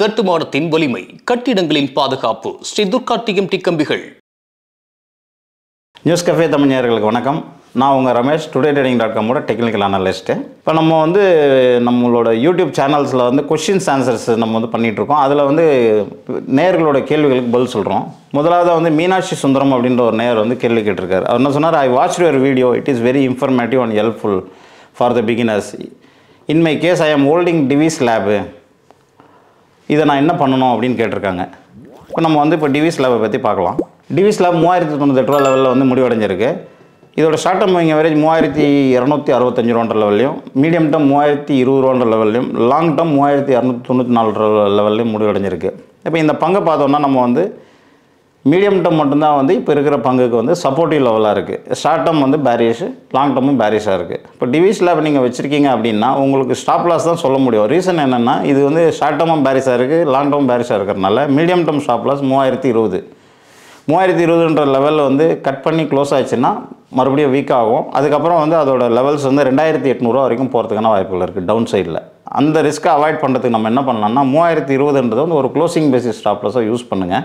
கட்டுமானத்தின் வலிமை கட்டிடங்களின் பாதுகாப்பு ஸ்ரீ துர்கா டிஎம்டி கம்பிகள் நியூஸ் கஃபே தமிழர்களுக்கு வணக்கம். நான் உங்கள் ரமேஷ். டுடே ட்ரேடிங் டாட் காமோட டெக்னிக்கல் அனலிஸ்ட்டு இப்போ நம்ம வந்து நம்மளோட யூடியூப் சேனல்ஸில் வந்து கொஷின்ஸ் ஆன்சர்ஸ் நம்ம வந்து பண்ணிகிட்ருக்கோம் அதில் வந்து நேர்களோட கேள்விகளுக்கு பதில் சொல்கிறோம் முதலாவது வந்து மீனாட்சி சுந்தரம் அப்படின்ற ஒரு நேர் வந்து கேள்வி கேட்டிருக்காரு. அவர் என்ன சொன்னார்? I watch your video it is very informative and helpful for the beginners in my case I am holding Divi's lab இதை நான் என்ன பண்ணணும் அப்படின்னு கேட்டிருக்காங்க. இப்போ நம்ம வந்து இப்போ டிவிஸ் லேபை பற்றி பார்க்கலாம். டிவிஸ் லேப் மூவாயிரத்தி தொண்ணூத்தெட்டு ரூபா லெவலில் வந்து முடிவடைஞ்சிருக்கு. இதோட ஷார்ட் டர்ம் மூவிங் அவரேஜ் மூவாயிரத்தி இரநூத்தி அறுபத்தஞ்சு ரூபான்ற லெவல்லையும் மீடியம் டர்ம் மூவாயிரத்தி இருபது ரூபான்ற லெவல்லையும் லாங் டர்ம் மூவாயிரத்தி இரநூத்தி தொண்ணூற்றி நாலு லெவல்லையும் முடிவடைஞ்சிருக்கு. இப்போ இந்த பங்கை பார்த்தோம்னா நம்ம வந்து மீடியம் டர்ம் மட்டும்தான் வந்து இப்போ இருக்கிற பங்குக்கு வந்து சப்போர்ட்டிவ் லெவலாக இருக்குது ஷார்ட் டேர்ம் வந்து பேரிஷு லாங் டேர்மும் பேரிஷாக இருக்குது இப்போ டிவிஸ் லேப் நீங்கள் வச்சுருக்கீங்க அப்படின்னா உங்களுக்கு ஸ்டாப் லாஸ் தான் சொல்ல முடியும். ரீசன் என்னென்னா இது வந்து ஷார்ட் டேர்மும் பேரிஷாக இருக்குது லாங் டேர்மும் பேரிஷாக இருக்கிறனால மீடியம் டேர்ம் ஸ்டாப் லாஸ் மூவாயிரத்தி இருபது. மூவாயிரத்தி இருபதுன்ற லெவலில் வந்து கட் பண்ணி க்ளோஸ் ஆச்சுன்னா மறுபடியும் வீக் ஆகும். அதுக்கப்புறம் வந்து அதோட லெவல்ஸ் வந்து ரெண்டாயிரத்தி எட்நூறுவா வரைக்கும் போகிறதுக்கான வாய்ப்புகள் இருக்குது டவுன் சைடில் அந்த ரிஸ்க்கை அவாய்ட் பண்ணுறதுக்கு நம்ம என்ன பண்ணலாம்னா மூவாயிரத்தி இருபதுன்றது வந்து ஒரு க்ளோசிங் பேசிஸ் ஸ்டாப் லாஸாக யூஸ் பண்ணுங்கள்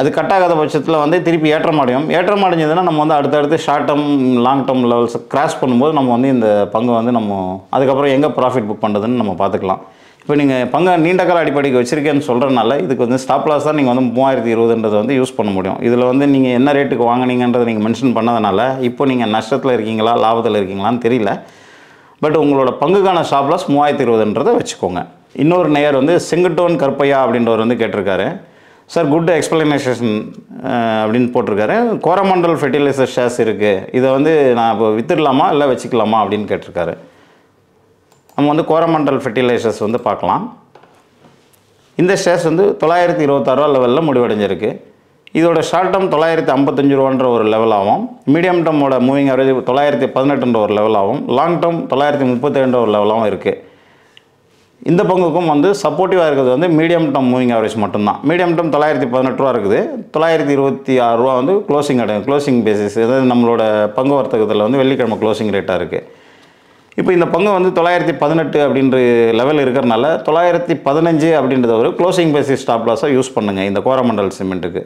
அது கட் ஆகாத பட்சத்தில் வந்து திருப்பி ஏற்றம் அடையும். ஏற்றம் அடைஞ்சதுன்னா நம்ம வந்து அடுத்தடுத்து short term long term levels cross பண்ணும்போது நம்ம வந்து இந்த பங்கு வந்து நம்ம அதுக்கப்புறம் எங்கே ப்ராஃபிட் புக் பண்ணுறதுன்னு நம்ம பார்த்துக்கலாம். இப்போ நீங்கள் பங்கை நீண்ட கால அடிப்படைக்கு வச்சுருக்கேன்னு சொல்கிறனால இதுக்கு வந்து ஸ்டாப் லாஸ் தான் நீங்கள் வந்து மூவாயிரத்தி இருபதுன்றதை வந்து யூஸ் பண்ண முடியும். இதில் வந்து நீங்கள் என்ன ரேட்டுக்கு வாங்கினீங்கன்றதை நீங்கள் மென்ஷன் பண்ணதுனால இப்போ நீங்கள் நஷ்டத்தில் இருக்கீங்களா லாபத்தில் இருக்கீங்களான்னு தெரியல. பட் உங்களோட பங்குக்கான ஸ்டாப் லாஸ் மூவாயிரத்தி இருபதுன்றதை வச்சுக்கோங்க. இன்னொரு நேயர் வந்து செங்குட்டோன் கற்பையா அப்படின்றவர் வந்து கேட்டிருக்காரு. சார் குட் எக்ஸ்பிளனேஷன் அப்படின்னு போட்டிருக்காரு. கோரமண்டல் ஃபெர்டிலைசர் ஷேர்ஸ் இருக்குது இதை வந்து நான் இப்போ வித்துடலாமா இல்லை வச்சுக்கலாமா அப்படின்னு கேட்டிருக்காரு. நம்ம வந்து கோரமண்டல் ஃபெர்டிலைசர்ஸ் வந்து பார்க்கலாம். இந்த ஷேர்ஸ் வந்து தொள்ளாயிரத்தி இருபத்தாறுவா லெவலில் முடிவடைஞ்சிருக்கு. இதோட ஷார்ட் டேர்ம் தொள்ளாயிரத்தி ஐம்பத்தஞ்சு ரூபான்ற ஒரு லெவலாகவும் மீடியம் டேர்மோட மூவிங் அவரேஜ் தொள்ளாயிரத்தி பதினெட்டுன்ற ஒரு லெவலாகவும் லாங் டேர்ம் தொள்ளாயிரத்தி முப்பத்தேழுன்ற ஒரு லெவலாகவும் இருக்குது இந்த பங்குக்கும் வந்து சப்போர்ட்டிவாக இருக்கிறது வந்து மீடியம் டேர்ம் மூவிங் ஆவரேஜ் மட்டும்தான். மீடியம் டேர்ம் தொள்ளாயிரத்தி பதினெட்டு ரூபா இருக்குது. தொள்ளாயிரத்தி இருபத்தி ஆறு ரூபா வந்து க்ளோசிங் அடையும் க்ளோசிங் பேசிஸ் அதாவது நம்மளோட பங்கு வர்த்தகத்தில் வந்து வெள்ளிக்கிழமை க்ளோசிங் ரேட்டாக இருக்குது இப்போ இந்த பங்கு வந்து தொள்ளாயிரத்தி பதினெட்டு அப்படின்ற லெவல் இருக்கிறனால தொள்ளாயிரத்தி பதினஞ்சு அப்படின்றத ஒரு க்ளோசிங் பேசிஸ் ஸ்டாப் லாஸாக யூஸ் பண்ணுங்கள் இந்த கோரமண்டல் சிமெண்ட்டுக்கு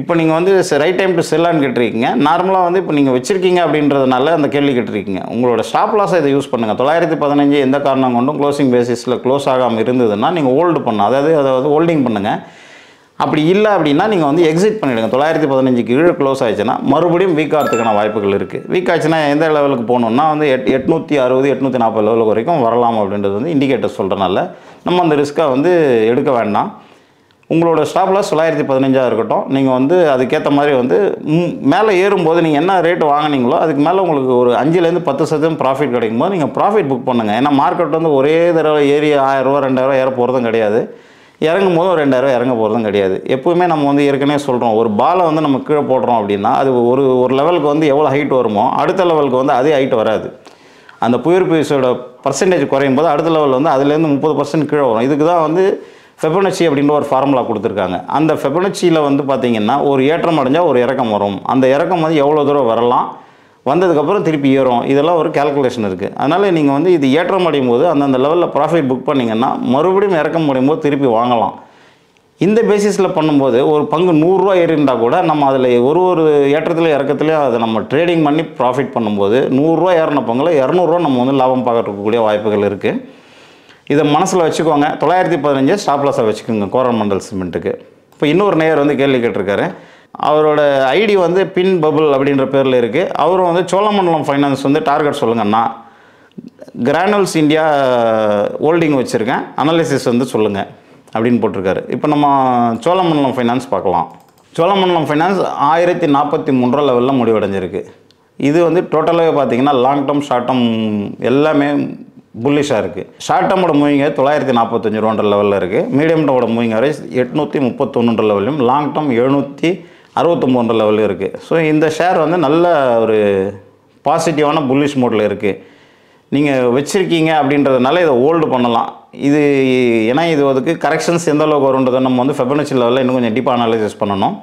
இப்போ நீங்கள் வந்து ரைட் டைம் டு செல்லான்னு கேட்டிருக்கீங்க. நார்மலாக வந்து இப்போ நீங்கள் வச்சுருக்கீங்க அப்படின்றதுனால அந்த கேள்வி கேட்டிருக்கீங்க. உங்களோட ஸ்டாப் லாஸை இதை யூஸ் பண்ணுங்கள் தொள்ளாயிரத்தி பதினஞ்சு எந்த காரணம் கொண்டும் க்ளோசிங் பேசிஸில் க்ளோஸ் ஆகாமல் இருந்ததுன்னா நீங்கள் ஹோல்டு பண்ண அதாவது அதாவது ஹோல்டிங் பண்ணுங்கள் அப்படி இல்லை அப்படின்னா நீங்கள் வந்து எக்ஸிட் பண்ணிவிடுங்க தொள்ளாயிரத்தி பதினஞ்சுக்கு கீழே க்ளோஸ் ஆயிடுச்சுன்னா மறுபடியும் வீக் ஆகிறதுக்கான வாய்ப்புகள் இருக்குது வீக் ஆச்சுன்னா எந்த லெவலுக்கு போகணுன்னா வந்து எட் எட்நூற்றி அறுபது எட்நூற்றி நாற்பது லெவலுக்கு வரைக்கும் வரலாம் அப்படின்றது வந்து இண்டிகேட்டர் சொல்கிறனால நம்ம அந்த ரிஸ்க்கை வந்து எடுக்க வேண்டாம். உங்களோட ஸ்டாப் லாஸ் தொள்ளாயிரத்தி பதினஞ்சாக இருக்கட்டும். நீங்கள் வந்து அதுக்கேற்ற மாதிரி வந்து மேலே ஏறும்போது நீங்கள் என்ன ரேட் வாங்கினீங்களோ அதுக்கு மேலே உங்களுக்கு ஒரு அஞ்சுலேருந்து பத்து சதவீதம் ப்ராஃபிட் கிடைக்கும் போது நீங்கள் ப்ராஃபிட் புக் பண்ணுங்கள் ஏன்னா மார்க்கெட் வந்து ஒரே தடவை ஏறி ஆயிரரூவா ரெண்டாயிரரூவா ஏற போகிறதும் கிடையாது. இறங்கும் போதும் ரெண்டாயிரூவா இறங்க போகிறதும் கிடையாது. எப்பவுமே நம்ம வந்து ஏற்கனவே சொல்கிறோம் ஒரு பாலை வந்து நம்ம கீழே போடுறோம் அப்படின்னா அது ஒரு ஒரு லெவலுக்கு வந்து எவ்வளோ ஹைட் வருமோ அடுத்த லெவலுக்கு வந்து அதே ஹைட் வராது. அந்த புயர் பீஸோட பர்சன்டேஜ் குறையும் போது அடுத்த லெவலில் வந்து அதுலேருந்து முப்பது பர்சன்ட் கீழே வரும். இதுக்கு தான் வந்து ஃபெபனச்சி அப்படின்ற ஒரு ஃபார்முலா கொடுத்துருக்காங்க. அந்த ஃபெபனச்சியில் வந்து பார்த்தீங்கன்னா ஒரு ஏற்றம் அடைஞ்சால் ஒரு இறக்கம் வரும். அந்த இறக்கம் வந்து எவ்வளோ தூரம் வரலாம் வந்ததுக்கப்புறம் திருப்பி ஏறும். இதெல்லாம் ஒரு கால்குலேஷன் இருக்குது அதனால் நீங்கள் வந்து இது ஏற்றம் அடையும் போது அந்தந்த லெவலில் ப்ராஃபிட் புக் பண்ணிங்கன்னா மறுபடியும் இறக்கம் அடையும் போது திருப்பி வாங்கலாம். இந்த பேசிஸில் பண்ணும்போது ஒரு பங்கு நூறுரூவா ஏறிண்டா கூட நம்ம அதில் ஒரு ஒரு ஏற்றத்துலையும் இறக்கத்துலையும் அதை நம்ம ட்ரேடிங் பண்ணி ப்ராஃபிட் பண்ணும்போது நூறுரூவா ஏறின பங்கில் இரநூறுவா நம்ம வந்து லாபம் பார்க்கறதுக்கூடிய வாய்ப்புகள் இருக்குது இதை மனசில் வச்சுக்கோங்க. தொள்ளாயிரத்தி பதினஞ்சு ஸ்டாப் வச்சுக்கோங்க வச்சுக்கோங்க கோரமண்டல் சிமெண்ட்டுக்கு. இப்போ இன்னொரு நேயர் வந்து கேள்வி கேட்டிருக்காரு. அவரோட ஐடி வந்து பின் பபுள் அப்படின்ற பேரில் இருக்குது அவரும் வந்து சோழமண்டலம் ஃபைனான்ஸ் வந்து டார்கெட் சொல்லுங்கண்ணா கிரானுவல்ஸ் இந்தியா ஹோல்டிங் வச்சுருக்கேன். அனாலிசிஸ் வந்து சொல்லுங்கள் அப்படின்னு போட்டிருக்காரு. இப்போ நம்ம சோழமண்டலம் ஃபைனான்ஸ் பார்க்கலாம். சோழமண்டலம் ஃபைனான்ஸ் ஆயிரத்தி நாற்பத்தி மூன்று லெவலில் முடிவடைஞ்சிருக்கு. இது வந்து டோட்டலாகவே பார்த்திங்கன்னா லாங் டேர்ம் ஷார்ட் டேர்ம் எல்லாமே புல்லிஷாக இருக்குது ஷார்ட் டேர்மோட மூவிங்க தொள்ளாயிரத்தி நாற்பத்தஞ்சு ரூபான்ற லெவலில் இருக்குது மீடியம் டேமோட மூவிங் அவரேஜ் எட்நூற்றி முப்பத்தொன்னுன்ற லெவலையும் லாங் டேர்ம் எழுநூற்றி அறுபத்தொம்போன்ற லெவலில் இருக்குது ஸோ இந்த ஷேர் வந்து நல்ல ஒரு பாசிட்டிவான புல்லிஷ் மோடில் இருக்குது நீங்கள் வச்சுருக்கீங்க அப்படின்றதுனால இதை ஹோல்டு பண்ணலாம். இது ஏன்னா இது அதுக்கு கரெக்ஷன்ஸ் எந்த அளவுக்கு வரும்ன்றதை நம்ம வந்து ஃபெபனச்சி லெவலில் இன்னும் கொஞ்சம் டீப்பாக அனாலிசிஸ் பண்ணணும்.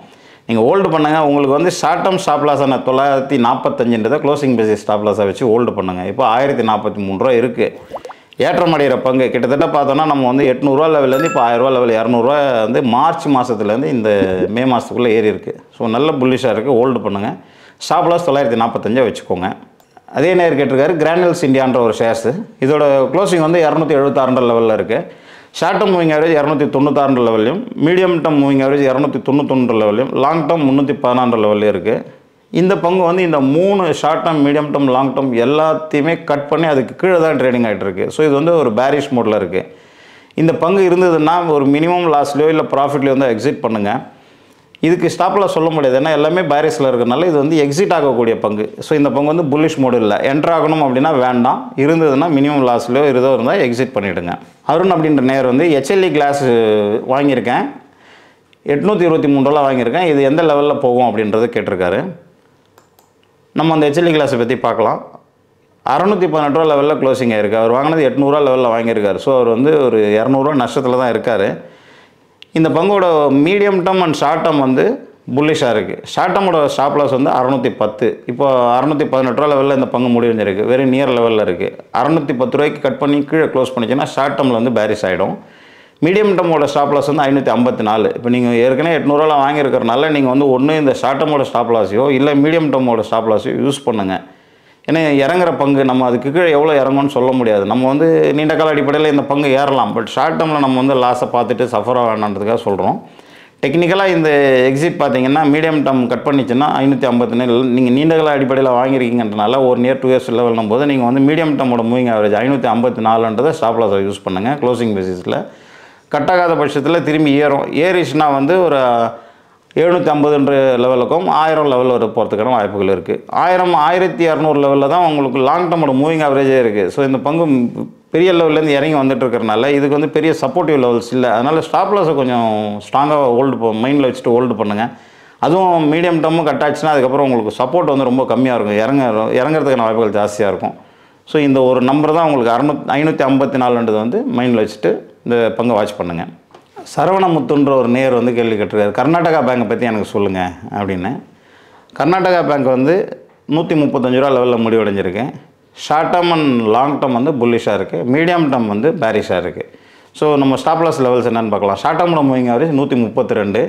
நீங்கள் ஹோல்டு பண்ணுங்கள் உங்களுக்கு வந்து ஷார்ட் டேர்ம் ஸ்டாப் லாஸான தொள்ளாயிரத்தி நாற்பத்தஞ்சுன்றதை க்ளோசிங் பேசிஸ் ஸ்டாப் லாஸாக வச்சு ஹோல்டு பண்ணுங்கள் இப்போ ஆயிரத்தி நாற்பத்தி மூணு ரூபா இருக்குது ஏற்றம் அடைகிற பங்கு. கிட்டத்தட்ட பார்த்தோன்னா நம்ம வந்து எட்நூறுவா லெவல்லேருந்து இப்போ ஆயிரரூவா லெவல் இரநூறுவா வந்து மார்ச் மாதத்துலேருந்து இந்த மே மாதத்துக்குள்ளே ஏறி இருக்குது ஸோ நல்ல புல்லிஷாக இருக்குது ஹோல்டு பண்ணுங்கள் ஸ்டாப் லாஸ் தொள்ளாயிரத்தி நாற்பத்தஞ்சா வச்சுக்கோங்க. அதே நேரம் கேட்டிருக்காரு கிரானுவல்ஸ் இந்தியான்ற ஒரு ஷேர்ஸு இதோட க்ளோசிங் வந்து இரநூத்தி எழுபத்தாறுன்ற லெவலில் இருக்குது ஷார்ட் டர்ம் மூவிங் ஆவரேஜ் இரநூத்தி தொண்ணூத்தாறு லெவலையும் மீடியம் டம் மூவிங் ஆவரேஜ் இரநூத்தி தொண்ணூத்தொன்று லெவலையும் லாங் டர்ம் முந்நூற்றி பதினாறு லெவல்லையும் இருக்குது இந்த பங்கு வந்து இந்த மூணு short term medium term long term எல்லாத்தையுமே கட் பண்ணி அதுக்கு கீழே தான் ட்ரேடிங் ஆகிட்டு இருக்கு. ஸோ இது வந்து ஒரு பேரிஷ் மோடில் இருக்குது இந்த பங்கு இருந்ததுன்னா ஒரு மினிமம் லாஸ்லேயோ இல்லை ப்ராஃபிட்லேயோ வந்து எக்ஸிட் பண்ணுங்கள் இதுக்கு ஸ்டாப்பில் சொல்ல முடியாது. ஏன்னா எல்லாமே பேரிஸில் இருக்கிறனால இது வந்து எக்ஸிட் ஆகக்கூடிய பங்கு. ஸோ இந்த பங்கு வந்து புல்லிஷ் மோடு இல்லை. என்ட்ரு ஆகணும் அப்படின்னா வேண்டாம். இருந்ததுன்னா மினிமம் லாஸ்லையோ இருதோ இருந்தால் எக்ஸிட் பண்ணிவிடுங்க அருண் அப்படின்ற நேர் வந்து ஹெச்எல்இ கிளாஸ் வாங்கியிருக்கேன். எட்நூற்றி இருபத்தி மூணு ரூபா வாங்கியிருக்கேன். இது எந்த லெவலில் போகும் அப்படின்றத கேட்டிருக்காரு. நம்ம அந்த ஹெச்எல்இ கிளாஸை பற்றி பார்க்கலாம். அறநூற்றி பதினெட்டு ரூபா லெவலில் க்ளோசிங் ஆயிருக்கு. அவர் வாங்கினது எட்நூறுவா லெவலில் வாங்கியிருக்காரு. ஸோ அவர் வந்து ஒரு இரநூறுவா நஷ்டத்தில் தான் இருக்கார். இந்த பங்கோட medium term and short term வந்து புல்லிஷாக இருக்குது ஷார்ட் டேர்மோட ஸ்டாப் லாஸ் வந்து அறநூற்றி பத்து. இப்போ அறநூற்றி பதினெட்டு ரூபா லெவலில் இந்த பங்கு முடிஞ்சிருக்கு வெரி நியர் லெவலில் இருக்குது அறநூற்றி பத்து ரூபாய்க்கு கட் பண்ணி கீழே க்ளோஸ் பண்ணிச்சுன்னா ஷார்ட் டேர்மில் வந்து பேரிஸ் ஆகிடும் மீடியம் டேர்மோட ஸ்டாப் லாஸ் வந்து ஐநூற்றி ஐம்பத்தி நாலு. இப்போ நீங்கள் ஏற்கனவே எட்நூறுவாலாம் வாங்கியிருக்கிறனால நீங்கள் வந்து ஒன்று இந்த ஷார்ட் டேர்மோட ஸ்டாப் லாஸையோ இல்லை மீடியம் டேர்மோட ஸ்டாப் லாஸையோ யூஸ் பண்ணுங்கள் ஏன்னா இறங்குற பங்கு நம்ம அதுக்கு கீழே எவ்வளோ இறங்கும்னு சொல்ல முடியாது. நம்ம வந்து நீண்ட கால அடிப்படையில் இந்த பங்கு ஏறலாம். பட் ஷார்ட் டேர்மில் நம்ம வந்து லாஸை பார்த்துட்டு சஃபர் வேணான்றதுக்காக சொல்கிறோம் டெக்னிக்கலாக இந்த எக்ஸிட் பார்த்தீங்கன்னா மீடியம் டேர்ம் கட் பண்ணிச்சுன்னா ஐநூற்றி ஐம்பத்தி நீங்கள் நீண்ட கால அடிப்படையில் வாங்கியிருக்கீங்கன்றனால ஒரு நியர் டூ இயர்ஸ் லெவல்னும் போது நீங்கள் வந்து மீடியம் டேர்மோட மூவிங் ஆவரேஜ் ஐநூற்றி ஐம்பத்தி நாலுன்றதை ஸ்டாப் லாஸை யூஸ் பண்ணுங்கள் க்ளோசிங் பேசிஸில் கட்டாகாத பட்சத்தில் திரும்பி ஏறும். ஏறிச்சுன்னா வந்து ஒரு எழுநூற்றி ஐம்பதுன்ற லெவலுக்கும் ஆயிரம் லெவலில் வர போகிறதுக்கான வாய்ப்புகள் இருக்குது ஆயிரம் ஆயிரத்தி இரநூறு லெவலில் தான் உங்களுக்கு லாங் டேர்மோட மூவிங் ஆவரேஜே இருக்குது ஸோ இந்த பங்கு பெரிய லெவல்லேருந்து இறங்கி வந்துட்டு இருக்கிறனால இதுக்கு வந்து பெரிய சப்போர்ட்டிவ் லெவல்ஸ் இல்லை. அதனால் ஸ்டாப் லாஸை கொஞ்சம் ஸ்ட்ராங்காக ஹோல்டு மைண்டில் வச்சுட்டு ஹோல்டு பண்ணுங்கள் அதுவும் மீடியம் டேர்மும் கட் ஆச்சுன்னா அதுக்கப்புறம் உங்களுக்கு சப்போர்ட் வந்து ரொம்ப கம்மியாக இருக்கும். இறங்க இறங்குறதுக்கான வாய்ப்புகள் ஜாஸ்தியாக இருக்கும். ஸோ இந்த ஒரு நம்பர் தான் உங்களுக்கு அறுநூத் ஐநூற்றி ஐம்பத்தி நாலுன்றது வந்து மைண்டில் வச்சுட்டு இந்த பங்கை வாட்ச் பண்ணுங்கள் சரவணமுத்துன்ற ஒரு நேர் வந்து கேள்வி கேட்டிருக்காரு. கர்நாடகா பேங்கை பற்றி எனக்கு சொல்லுங்கள் அப்படின்னு. கர்நாடகா பேங்க் வந்து நூற்றி முப்பத்தஞ்சு ரூபா லெவலில் முடிவடைஞ்சிருக்கு. Short term and long term வந்து புல்லிஷாக இருக்குது மீடியம் டேர்ம் வந்து பேரிஷாக இருக்குது ஸோ நம்ம ஸ்டாப் லாஸ் லெவல்ஸ் என்னென்னு பார்க்கலாம். ஷார்ட் டேர்மோட மூவிங் ஆவரேஜ் நூற்றி முப்பத்தி ரெண்டு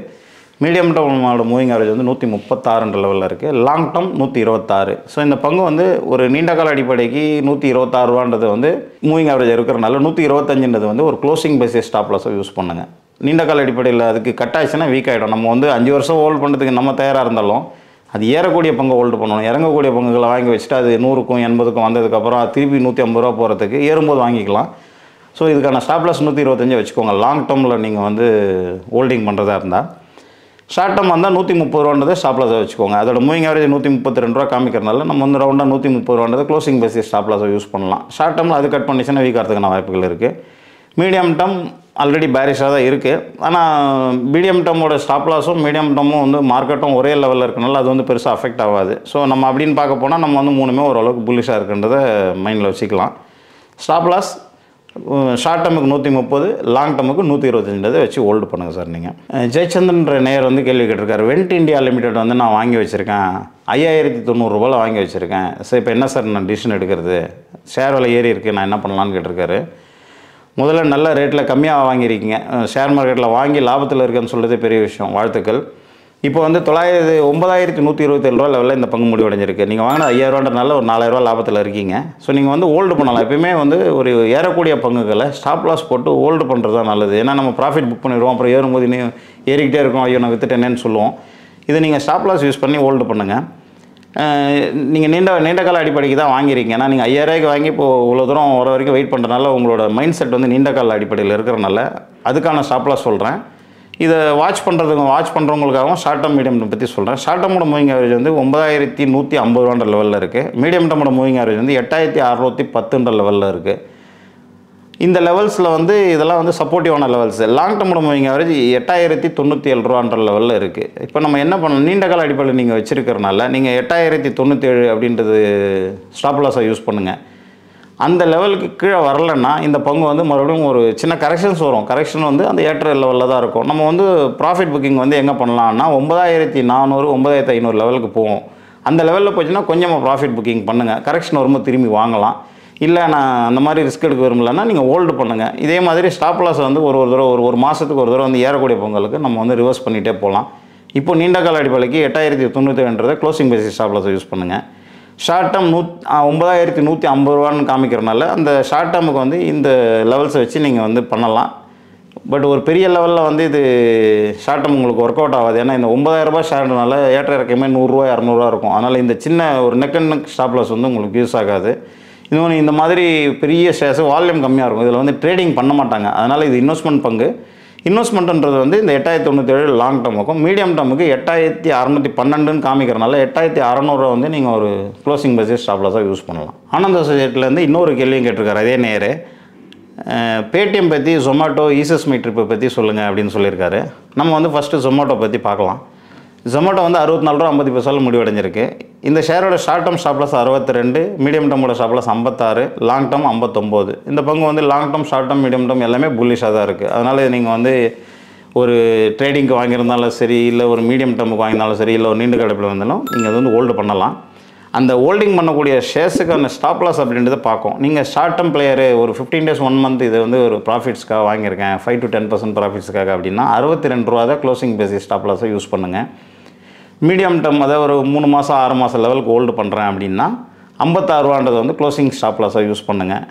மீடியம் டேர்மோட மூவிங் ஆவரேஜ் வந்து நூற்றி முப்பத்தாறுன்ற லெவலில் இருக்குது லாங் டேர்ம் நூற்றி இருபத்தாறு. ஸோ இந்த பங்கு வந்து ஒரு நீண்ட கால அடிப்படைக்கு நூற்றி இருபத்தாறு ரூபான்றது வந்து மூவிங் ஆவரேஜ் இருக்கிறனால நூற்றி இருபத்தஞ்சுன்றது வந்து ஒரு க்ளோசிங் பேசிஸ் ஸ்டாப் லாஸை யூஸ் பண்ணுங்கள் நீண்ட கால அடிப்படையில் அதுக்கு கட் ஆச்சுன்னா வீக் ஆகிடும் நம்ம வந்து அஞ்சு வருஷம் ஹோல்டு பண்ணுறதுக்கு நம்ம தயாராக இருந்தாலும் அது ஏறக்கூடிய பங்கு ஹோல்டு பண்ணணும். இறங்கக்கூடிய பங்குகளை வாங்கி வச்சுட்டு அது நூறுக்கும் எண்பதுக்கும் வந்ததுக்கப்புறம் திருப்பி நூற்றி ஐம்பது ரூபா போகிறதுக்கு ஏறும்போது வாங்கிக்கலாம். ஸோ இதுக்கான ஸ்டாப்லஸ் நூற்றி இருபத்தஞ்சு வச்சுக்கோங்க. லாங் டேர்மில் நீங்கள் வந்து ஹோல்டிங் பண்ணுறதா இருந்தால் ஷார்ட் டேர்ம் வந்தால் நூற்றி முப்பது ரூபான்றதை ஸ்டாப் வச்சுக்கோங்க. அதோட மூவிங் ஆவரேஜ் நூற்றி முப்பத்தி ரெண்டு ரூபா காமிக்கிறனால நம்ம வந்து ரவுண்டாக நூற்றி முப்பது ரூபான்றது க்ளோசிங் பேசிஸ் ஸ்டாப்லாஸாக யூஸ் பண்ணலாம். ஷார்ட் டேர்மில் அது கட் பண்ணிச்சுன்னா வீக் ஆகிறதுக்கான வாய்ப்புகள் இருக்குது மீடியம் டேர்ம் ஆல்ரெடி பேரிஷாக தான் இருக்குது ஆனால் மீடியம் டேர்மோட ஸ்டாப் லாஸும் மீடியம் டேர்மும் வந்து மார்க்கெட்டும் ஒரே லெவலில் இருக்கனால அது வந்து பெருசாக அஃபெக்ட் ஆகாது. ஸோ நம்ம அப்படின்னு பார்க்க போனால் நம்ம வந்து மூணுமே ஓரளவுக்கு புல்லிஷாக இருக்குன்றதை மைண்டில் வச்சுக்கலாம். ஸ்டாப் லாஸ் ஷார்ட் டேர்முக்கு நூற்றி முப்பது லாங் டேர்முக்கு நூற்றி இருபத்தஞ்சதை வச்சு ஹோல்டு பண்ணுங்கள் சார் நீங்கள் ஜெயச்சந்திரன்ற நேயர் வந்து கேள்வி கேட்டிருக்காரு. வெண்ட் இண்டியா லிமிடெட் வந்து நான் வாங்கி வச்சுருக்கேன். ஐயாயிரத்தி தொண்ணூறுரூபாவில் வாங்கி வச்சுருக்கேன். சார் இப்போ என்ன சார் நான் டிசிஷன் எடுக்கிறது? ஷேர் விலை ஏறி இருக்குது நான் என்ன பண்ணலான்னு கேட்டிருக்காரு. முதல்ல நல்ல ரேட்டில் கம்மியாக வாங்கியிருக்கீங்க. ஷேர் மார்க்கெட்டில் வாங்கி லாபத்தில் இருக்குன்னு சொல்கிறது பெரிய விஷயம். வாழ்த்துக்கள். இப்போ வந்து தொள்ளாயிரத்து ஒன்பதாயிரத்தி நூற்றி இருபத்தேழு ரூபா லெவலில் இந்த பங்கு முடிவடைஞ்சிருக்கு நீங்கள் வாங்கின ஐயாயிரரூவான்றனால ஒரு நாலாயிரரூவா லாபத்தில் இருக்கீங்க. ஸோ நீங்கள் வந்து ஹோல்டு பண்ணலாம். எப்பயுமே வந்து ஒரு ஏறக்கூடிய பங்குகளை ஸ்டாப் லாஸ் போட்டு ஹோல்டு பண்ணுறது தான் நல்லது. ஏன்னா நம்ம ப்ராஃபிட் புக் பண்ணிடுவோம். அப்புறம் ஏறும்போது இன்னும் ஏறிக்கிட்டே இருக்கும். ஐயோ நான் வித்துட்டேனேன்னு சொல்லுவோம். இதை நீங்கள் ஸ்டாப் லாஸ் யூஸ் பண்ணி ஹோல்டு பண்ணுங்கள் நீங்கள் நீண்ட நீண்ட கால அடிப்படைக்கு தான் வாங்கியிருக்கீங்க. ஏன்னா நீங்கள் ஐயாயிரூவாய்க்கு வாங்கி இப்போது இவ்வளோ தூரம் வர வரைக்கும் வெயிட் பண்ணுறதுனால உங்களோட மைண்ட் செட் வந்து நீண்ட கால அடிப்படையில் இருக்கிறனால அதுக்கான ஸ்டாப்லாம் சொல்கிறேன் இதை வாட்ச் பண்ணுறதுக்கு வாட்ச் பண்ணுறவங்களுக்காகவும் ஷார்ட் டேர்ம் மீடியம் டேம் பற்றி சொல்கிறேன் ஷார்ட் டேர்மோட மூவிங் ஆவரேஜ் வந்து ஒன்பதாயிரத்தி நூற்றி ஐம்பது ரூபான்ற லெவலில் இருக்குது மீடியம் டேர்மோட மூவிங் ஆவரேஜ் வந்து எட்டாயிரத்தி அறநூற்றி பத்துன்ற லெவலில் இருக்குது இந்த லெவல்ஸில் வந்து இதெல்லாம் வந்து சப்போர்ட்டிவான levels long term moving average எட்டாயிரத்தி தொண்ணூற்றி ஏழு ரூபான்ற லெவலில் இருக்குது இப்போ நம்ம என்ன பண்ணணும்? நீண்ட கால அடிப்படையில் நீங்கள் வச்சுருக்கிறனால நீங்கள் எட்டாயிரத்தி தொண்ணூற்றேழு அப்படின்றது ஸ்டாப் லாஸாக யூஸ் பண்ணுங்கள் அந்த லெவலுக்கு கீழே வரலன்னா இந்த பங்கு வந்து மறுபடியும் ஒரு சின்ன கரெக்ஷன்ஸ் வரும். கரெக்ஷன் வந்து அந்த ஏற்ற லெவலில் தான் இருக்கும். நம்ம வந்து ப்ராஃபிட் புக்கிங் வந்து எங்கே பண்ணலாம்னா ஒன்பதாயிரத்தி நானூறு ஒன்பதாயிரத்தி ஐநூறு லெவலுக்கு போவோம். அந்த லெவலில் போச்சுன்னா கொஞ்சமாக ப்ராஃபிட் புக்கிங் பண்ணுங்கள் கரெக்ஷன் வரும்போது திரும்பி வாங்கலாம். இல்லை நான் அந்த மாதிரி ரிஸ்க் எடுக்க விரும்பலன்னா நீங்கள் ஹோல்டு பண்ணுங்கள் இதே மாதிரி ஸ்டாப் லாஸ் வந்து ஒரு ஒரு தடவை ஒரு ஒரு மாதத்துக்கு ஒரு தடவை வந்து ஏறக்கூடிய பொங்கலுக்கு நம்ம வந்து ரிவர்ஸ் பண்ணிகிட்டே போகலாம். இப்போ நீண்ட கால அடிப்படைக்கு எட்டாயிரத்தி தொண்ணூற்றி ரெண்டுறதை க்ளோசிங் பேசிஸ் ஸ்டாப் லாஸை யூஸ் பண்ணுங்கள் ஷார்ட் டேர்ம் நூத் ஒன்பதாயிரத்தி நூற்றி ஐம்பது ரூபான்னு காமிக்கிறனால அந்த ஷார்ட் டேர்முக்கு வந்து இந்த லெவல்ஸை வச்சு நீங்கள் வந்து பண்ணலாம். பட் ஒரு பெரிய லெவலில் வந்து இது ஷார்ட் டேர்ம் உங்களுக்கு ஒர்க் அவுட் ஆகாது. ஏன்னா இந்த ஒம்பதாயிரரூபா ஷார்ட்னால ஏற்ற இறக்கமே நூறுரூவா இரநூறுவா இருக்கும். அதனால் இந்த சின்ன ஒரு neck and neck stop loss வந்து உங்களுக்கு யூஸ் ஆகாது. இன்னொன்று இந்த மாதிரி பெரிய ஷேர்ஸ் வால்யூம் கம்மியாக இருக்கும். இதில் வந்து ட்ரேடிங் பண்ண மாட்டாங்க. அதனால் இது இன்வெஸ்ட்மெண்ட் பங்கு. இன்வெஸ்ட்மெண்ட்டுன்றது வந்து இந்த எட்டாயிரத்தி தொண்ணூற்றேழு லாங் டர்முக்கும் மீடியம் டேர்முக்கு எட்டாயிரத்தி அறநூற்றி பன்னெண்டுன்னு காமிக்கிறனால எட்டாயிரத்தி அறநூறுவா வந்து நீங்கள் ஒரு க்ளோசிங் பேசிஸ் ஸ்டாப்லாஸாக யூஸ் பண்ணலாம். ஆனந்த சொசைட்டிலேருந்து இன்னொரு கேள்வியும் கேட்டிருக்காரு அதே நேரு. பேடிஎம் பற்றி ஜொமேட்டோ ஈசஸ் மீ ட்ரிப்பை பற்றி சொல்லுங்கள் அப்படின்னு சொல்லியிருக்காரு. நம்ம வந்து ஃபஸ்ட்டு ஜொமேட்டோ பற்றி பார்க்கலாம். ஜொமேட்டோ வந்து அறுபத்தி நாலு ரூபா ஐம்பது பைசாவில் முடிவடைஞ்சிருக்கு. இந்த ஷேரோட ஷார்ட் டேர்ம் ஸ்டாப்லஸ் அறுபத்தி ரெண்டு மீடியம் டேர்மோட ஸ்டாப்லஸ் ஐம்பத்தாறு லாங் டேர்ம் ஐம்பத்தொம்போது. இந்த பங்கு வந்து long term short term medium term எல்லாமே புல்லிஷாக தான் இருக்குது அதனால் நீங்கள் வந்து ஒரு ட்ரேடிங்க்கு வாங்கியிருந்தாலும் சரி இல்லை ஒரு மீடியம் டேர்முக்கு வாங்கினாலும் சரி இல்லை ஒரு நீண்ட கடைப்பில் வந்தாலும் நீங்கள் அது வந்து ஹோல்டு பண்ணலாம். அந்த ஹோல்டிங் பண்ணக்கூடிய ஷேர்ஸுக்கான ஸ்டாப் லாஸ் அப்படின்றத பார்க்கும். நீங்கள் ஷார்ட் டேர்ம் பிளேயரு ஒரு ஃபிஃப்டீன் டேஸ் ஒன் மந்த் இது வந்து ஒரு ப்ராஃபிட்ஸ்க்காக வாங்கியிருக்கேன். ஃபைவ் டு டென் பர்சன்ட் ப்ராஃபிட்ஸ்க்காக அப்படின்னா அறுபத்தி ரெண்டு ரூபா தான் க்ளோசிங் பேசி ஸ்டாப் லாஸை யூஸ் பண்ணுங்கள் மீடியம் டேர்ம் அதாவது ஒரு மூணு மாதம் ஆறு மாதம் லெவலுக்கு ஹோல்டு பண்ணுறேன் அப்படின்னா ஐம்பத்தாறு ரூபான்றது வந்து க்ளோசிங் ஸ்டாப் லாஸாக யூஸ் பண்ணுங்கள்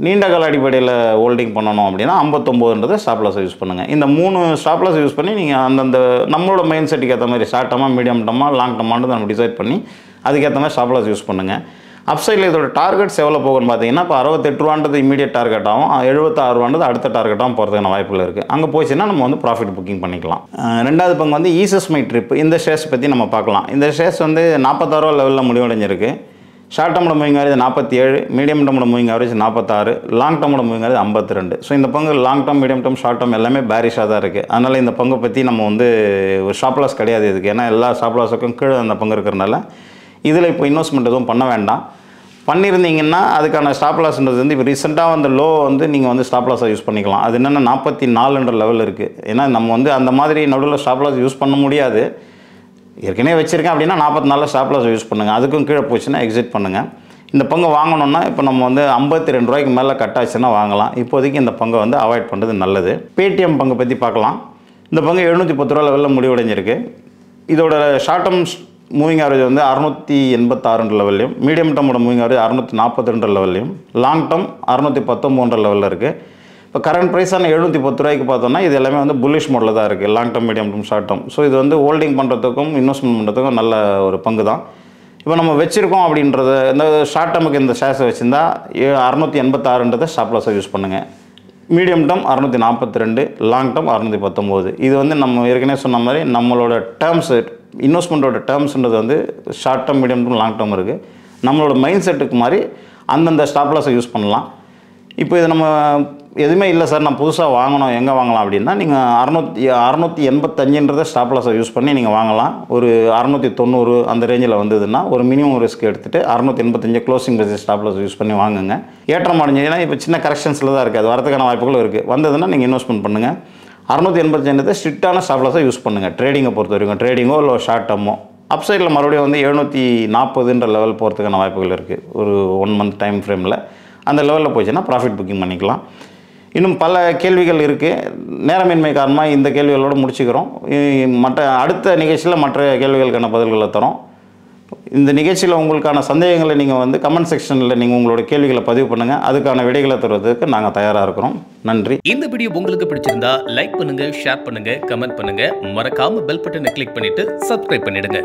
நீண்ட கால அடிப்படையில் ஹோல்டிங் பண்ணணும் அப்படின்னா ஐம்பத்தொம்போதுன்றத ஸ்டாப் லாஸை யூஸ் பண்ணுங்கள் இந்த மூணு ஸ்டாப் லாஸ் யூஸ் பண்ணி நீங்கள் அந்தந்த நம்மளோட மைண்ட் செட்டுக்கு ஏற்ற மாதிரி ஷார்ட் டேர்மாக மீடியம் டேர்மாக லாங் டேர்மானது நம்ம டிசைட் பண்ணி அதுக்கேற்ற மாதிரி ஸ்டாப் லாஸ் யூஸ் பண்ணுங்கள் அப்சைடில் இதோட டார்கெட்ஸ் எவ்வளோ போகும்னு பார்த்தீங்கன்னா இப்போ அறுபத்தெட்டு ரூபான்றது இமீடியட் டார்கெட் ஆகும். எழுபத்தாறு ரூபான்றது அடுத்த டார்கெட்டாகவும் போகிறதுக்கான வாய்ப்புகள் இருக்குது அங்கே போச்சுன்னா நம்ம வந்து ப்ராஃபிட் புக்கிங் பண்ணிக்கலாம். ரெண்டாவது பங்கு வந்து ஈசஸ் மை ட்ரிப் இந்த ஷேர்ஸ் பற்றி நம்ம பார்க்கலாம். இந்த ஷேர்ஸ் வந்து நாற்பத்தாறுவா லெவலில் முடிவடைஞ்சிருக்கு ஷார்ட் டேர்மோட மூவிங் ஆவரேஜ் நாற்பத்தி ஏழு மீடியம் டம்மோட மூவிங் ஆவரேஜ் நாற்பத்தாறு லாங் டேர்மோட மூவிங் ஆவரேஜ் ஐம்பத்தி ரெண்டு ஸோ இந்த பங்கு long term medium term short term எல்லாமே பேரிஷாக தான் இருக்குது அதனால் இந்த பங்கு பற்றி நம்ம வந்து ஒரு ஷாப் லாஸ் கிடையாது இதுக்கு. ஏன்னா எல்லா ஷாப் லாஸுக்கும் கீழே அந்த பங்கு இருக்கிறனால இதில் இப்போ இன்வெஸ்ட்மெண்ட் எதுவும் பண்ண வேண்டாம். பண்ணியிருந்தீங்கன்னா அதுக்கான ஸ்டாப் லாஸ்ன்றது வந்து இப்போ ரீசெண்டாக அந்த லோ வந்து நீங்கள் வந்து ஸ்டாப் லாஸாக யூஸ் பண்ணிக்கலாம். அது என்னென்னா நாற்பத்தி நாலுன்ற லெவல் இருக்குது ஏன்னா நம்ம வந்து அந்த மாதிரி நடுவில் ஸ்டாப் லாஸ் யூஸ் பண்ண முடியாது. ஏற்கனவே வச்சுருக்கேன் அப்படின்னா நாற்பத்தி நாலில் ஸ்டாப் லாஸ் யூஸ் பண்ணுங்கள் அதுக்கும் கீழே போச்சுன்னா எக்ஸிட் பண்ணுங்கள் இந்த பங்கு வாங்கணும்னா இப்போ நம்ம வந்து ஐம்பத்தி ரெண்டு ரூபாய்க்கு மேலே கட் ஆச்சுன்னா வாங்கலாம். இப்போதைக்கு இந்த பங்கை வந்து அவாய்ட் பண்ணுறது நல்லது. பேடிஎம் பங்கை பற்றி பார்க்கலாம். இந்த பங்கு எழுநூற்றி பத்து ரூபா லெவலில் முடிவடைஞ்சிருக்கு. இதோட ஷார்ட் டேர்ம் மூவிங் ஆவரேஜ் வந்து அறுநூற்றி எண்பத்தாறுன்ற லெவல்லையும் மீடியம் டம்மோட மூவிங் ஆவரேஜ் அறுநூற்றி நாற்பத்தி ரெண்டு லெவல்லையும் லாங் டேர்ம் அறுநூற்றி பத்தொம்போன்ற லெவலில் இருக்குது இப்போ கரண்ட் ப்ரைஸான எழுநூற்றி பத்து ரூபாய்க்கு பார்த்தோம்னா இது எல்லாமே வந்து புல்லிஷ் மோடில் தான் இருக்குது long term medium term short term so இது வந்து ஹோல்டிங் பண்ணுறதுக்கும் இன்வெஸ்ட்மெண்ட் பண்ணுறதுக்கும் நல்ல ஒரு பங்கு தான். இப்போ நம்ம வச்சுருக்கோம் அப்படின்றத இந்த ஷார்ட் டேர்முக்கு இந்த ஷேர்ஸை வச்சுருந்தா அறுநூற்றி எண்பத்தாறுன்றதை ஸ்டாப் லாஸை யூஸ் பண்ணுங்கள் மீடியம் டேர்ம் அறுநூற்றி நாற்பத்தி ரெண்டு லாங் டேர்ம் அறுநூற்றி பத்தொம்போது. இது வந்து நம்ம ஏற்கனவே சொன்ன மாதிரி நம்மளோட டேர்ம்ஸ் இன்வெஸ்ட்மெண்ட்டோட டேர்ம்ஸ்ன்றது வந்து short term medium term long term இருக்குது நம்மளோட மைண்ட் செட்டுக்கு மாதிரி அந்தந்த ஸ்டாப்லாஸை யூஸ் பண்ணலாம். இப்போ இது நம்ம எதுவுமே இல்லை சார் நான் புதுசாக வாங்கணும் எங்கே வாங்கலாம் அப்படின்னா நீங்கள் அறநூற்றி அறநூற்றி எண்பத்தஞ்சுன்றதை ஸ்டாப்லாஸை யூஸ் பண்ணி நீங்கள் வாங்கலாம். ஒரு அறநூற்றி தொண்ணூறு அந்த ரேஞ்சில் வந்ததுன்னா ஒரு மினிமம் ரிஸ்க் எடுத்துகிட்டு அறநூற்றி எண்பத்தஞ்சு க்ளோசிங் பேசிஸ் ஸ்டாப்லாஸ் யூஸ் பண்ணி வாங்குங்க. ஏற்றம் அடைஞ்சதுன்னா இப்போ சின்ன கரெக்ஷன்ஸில் தான் இருக்குது அது வரதுக்கான வாய்ப்புகளும் இருக்குது வந்ததுன்னா நீங்கள் இன்வெஸ்ட்மெண்ட் பண்ணுங்கள் அறநூற்றி எண்பத்தஞ்சு ஸ்ட்ரிக்டான ஸ்டாப் யூஸ் பண்ணுங்கள் ட்ரேடிங்கை பொறுத்த வரைக்கும் ட்ரேடிங்கோ இல்லை ஷார்ட் டேர்மோ அப் சைடில் மறுபடியும் வந்து எழுநூற்றி நாற்பதுன்ற லெவல் போகிறதுக்கான வாய்ப்புகள் இருக்குது ஒரு ஒன் மந்த் டைம் ஃப்ரேமில் அந்த லெவலில் போச்சுன்னா ப்ராஃபிட் புக்கிங் பண்ணிக்கலாம். இன்னும் பல கேள்விகள் இருக்குது நேரமின்மை காரணமாக இந்த கேள்விகளோடு முடிச்சுக்கிறோம். மற்ற அடுத்த நிகழ்ச்சியில் மற்ற கேள்விகளுக்கான பதில்களை தரோம். இந்த நிகழ்ச்சியில் உங்களுக்கான சந்தேகங்களை நீங்கள் வந்து கமெண்ட் செக்ஷனில் நீங்கள் உங்களோட கேள்விகளை பதிவு பண்ணுங்கள் அதுக்கான விடைகளை தருவதற்கு நாங்கள் தயாராக இருக்கிறோம். நன்றி. இந்த வீடியோ உங்களுக்கு பிடிச்சிருந்தா லைக் பண்ணுங்கள் ஷேர் பண்ணுங்கள் கமெண்ட் பண்ணுங்கள் மறக்காம பெல் பட்டனை கிளிக் பண்ணிவிட்டு சப்ஸ்கிரைப் பண்ணிவிடுங்க